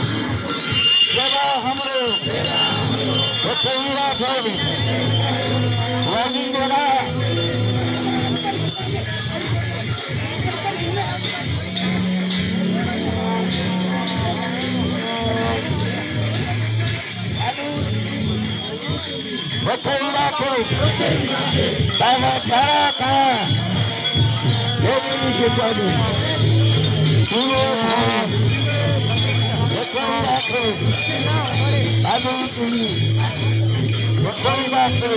सेवा हमरो रखेगा सब वाली देना रखेगा को तावा तारा का। ये भी निकल जाए तू রাখো ভালো তুমি বছর রাখো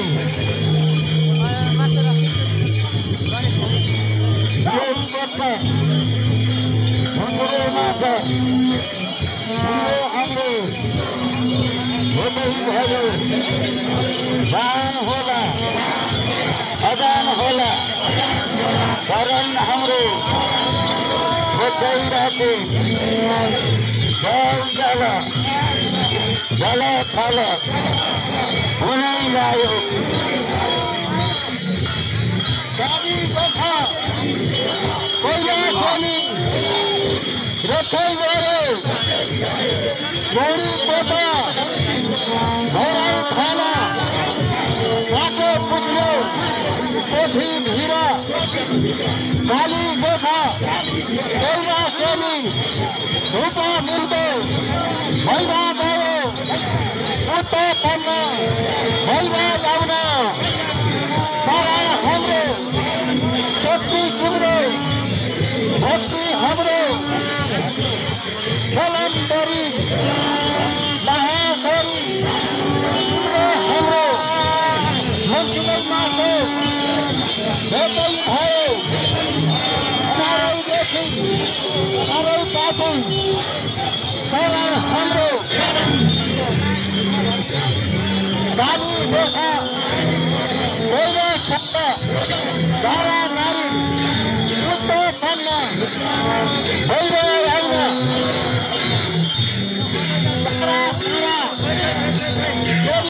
মন্দিরের মাথা আমরা হবেই ভালো দান হলা অদান হলা কারণ আমরা दौडाको जल जल थल हुनै लायो गाडी कथा कोइला खोली रोखै गरे गौरी पोता भोरा खाना बाटो पुग्यो कोठी भिर काली गोठा প্রেমী দ্রুত মিলবে মহিলা গাও দ্রুত পণ্য মহিলা গাও না তারা হবে শক্তি কুমড়ে ভক্তি হবে চলন করি বাহা মন্ত্রী মাসে ভেতই चारै पाटै तर हाम्रो नारी गोर्खा पहिलो शब्द धारा नारी उत्तरसम्म पहिलो